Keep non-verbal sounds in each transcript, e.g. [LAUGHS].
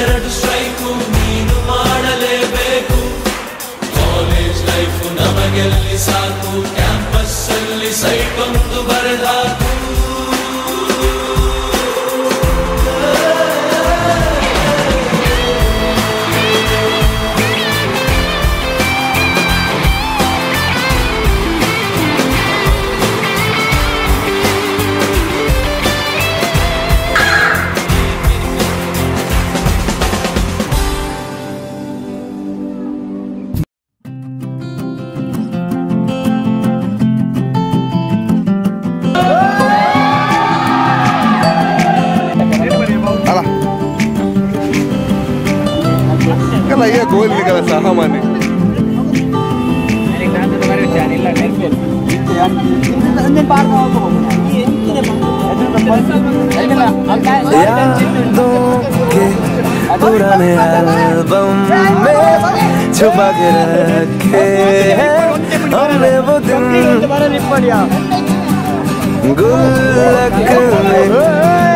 ಎರಡು ಸ್ಟ್ರೈಕು ನೀನು ಮಾಡಲೇಬೇಕು. ಕಾಲೇಜ್ ಲೈಫು ನಮಗೆಲ್ಲಿ ಸಾಕು? यादों के पुराने एल्बम में छुपा के रखे हैं हमने वो दिन गुल्लक में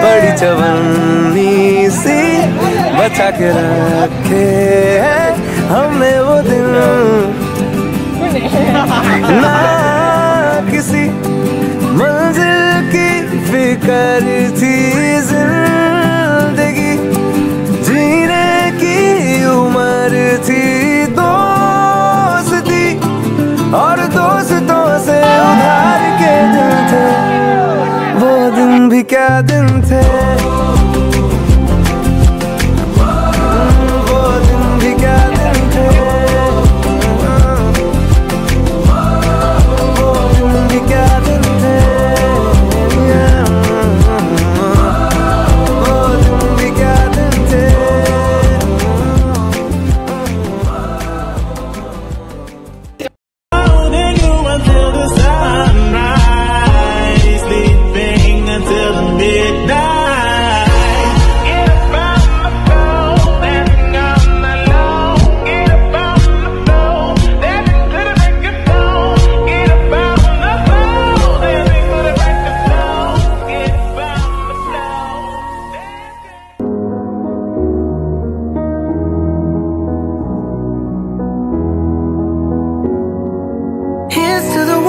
बड़ी चवन्नी सी बचा के रखे हैं। हमने वो दिन [LAUGHS] ना फ़िक्र थी ज़िंदगी।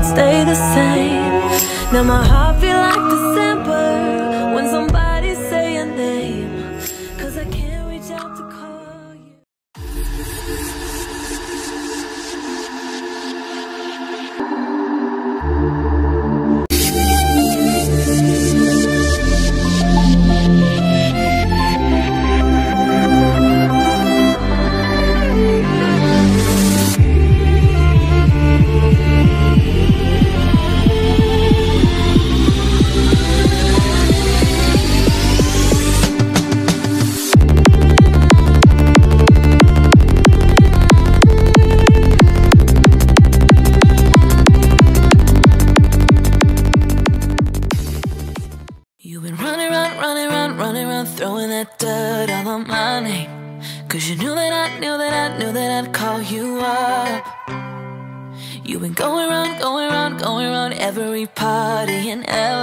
would stay the same. Now my heart feel like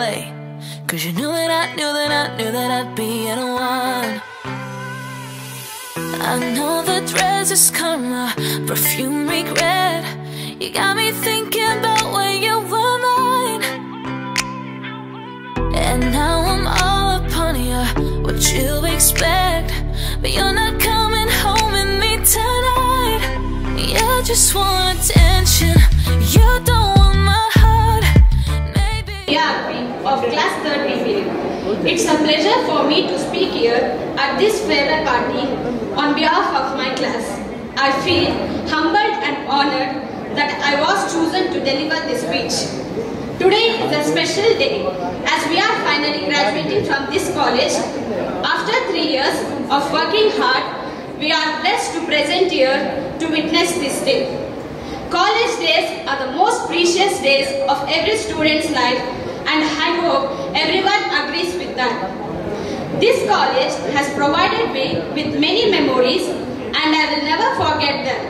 LA. Cause you knew that I knew that I knew that I'd be at one. I know the dress is karma, perfume regret. You got me thinking about when you were mine. And now I'm all upon you. What you expect? But you're not coming home with me tonight. You just want attention. You don't want my heart. Maybe. ARP of class 30 It's a pleasure for me to speak here at this farewell party on behalf of my class. I feel humbled and honored that I was chosen to deliver this speech. Today is a special day as we are finally graduating from this college. After three years of working hard, we are blessed to present here to witness this day. College days are the most precious days of every student's life and I hope everyone agrees with that. This college has provided me with many memories and I will never forget them.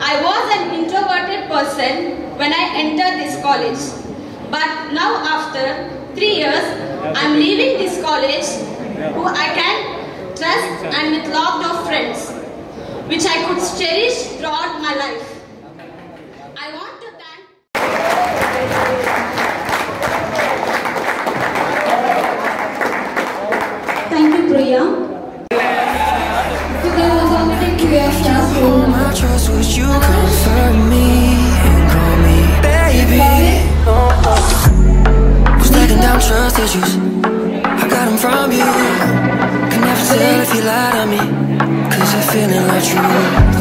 I was an introverted person when I entered this college. But now after three years, I'm leaving this college who I can trust and with lot of friends, which I could cherish throughout my life. Trust, would you comfort me and call me baby? Was letting down trust issues. I got them from you. Can never tell if you lied on me. Cause you're feeling like truth.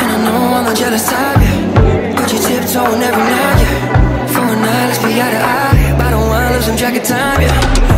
And I know I'm a jealous type, yeah. But you tiptoeing every night, yeah. For a night, let's be eye to eye. Bottle wine, lose some track of time, yeah.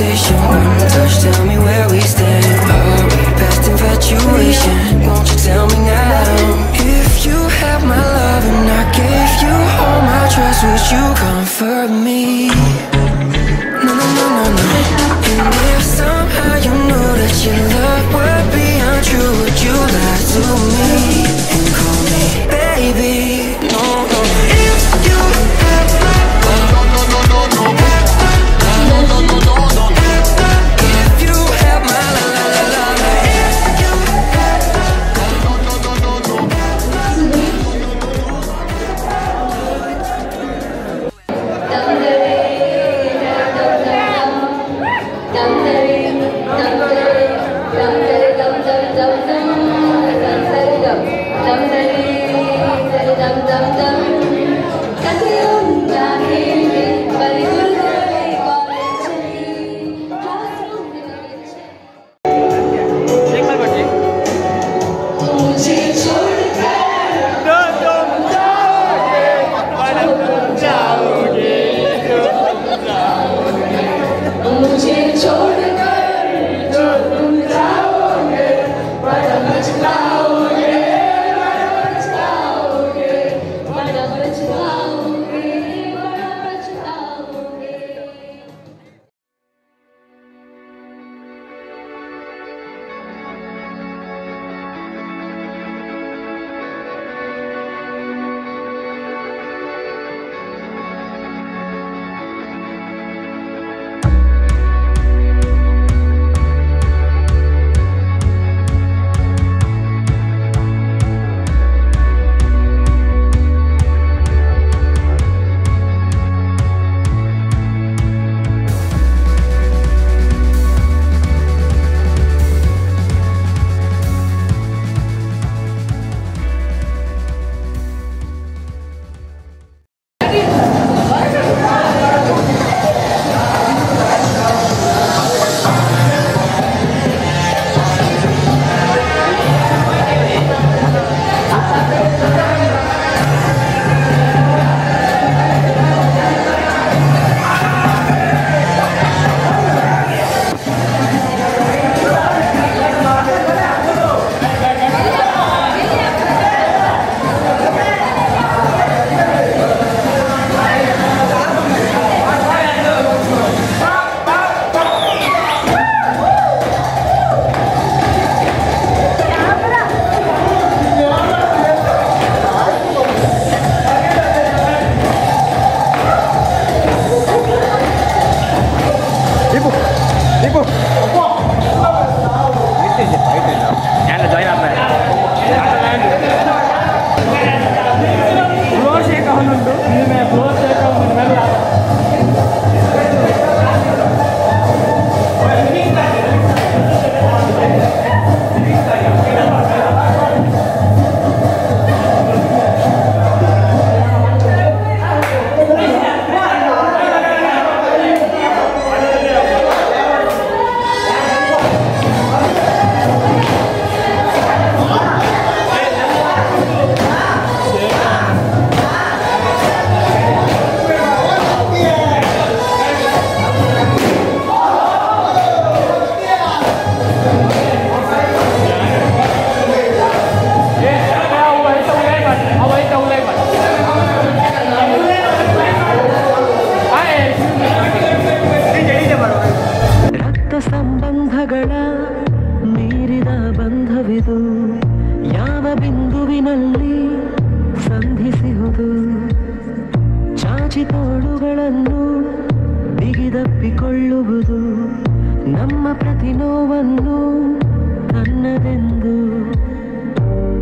Interpretation. ಪ್ರತಿ ನೋವನ್ನು ನನ್ನದೆಂದು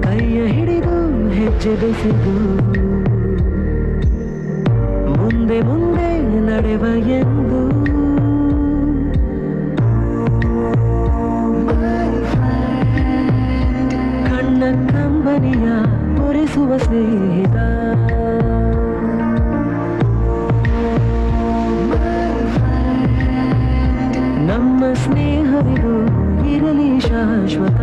ಕೈಯ ಹಿಡಿದು ಹೆಜ್ಜೆ ಬೆಸೆದು ಮುಂದೆ ಮುಂದೆ ನಡೆವ ಎಂದು. ಕಣ್ಣ ಕಂಬನಿಯ ಒರೆಸುವ ಸ್ನೇಹಿತ. ಸ್ನೇಹವಿದು ಇರಲಿ ಶಾಶ್ವತ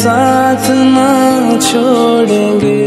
साथ ना छोड़ेंगे।